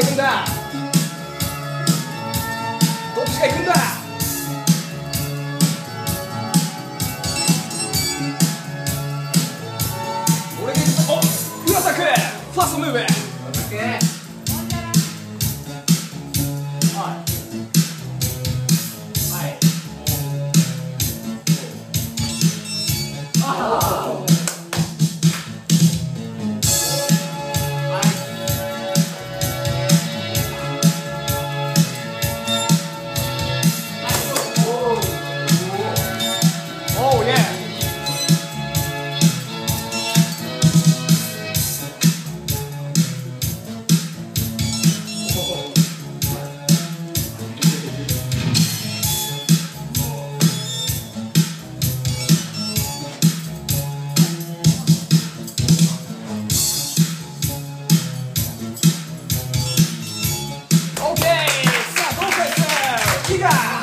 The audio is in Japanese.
行くんだ？どっちが行くんだ？俺がおっファーストムーブ。Chica.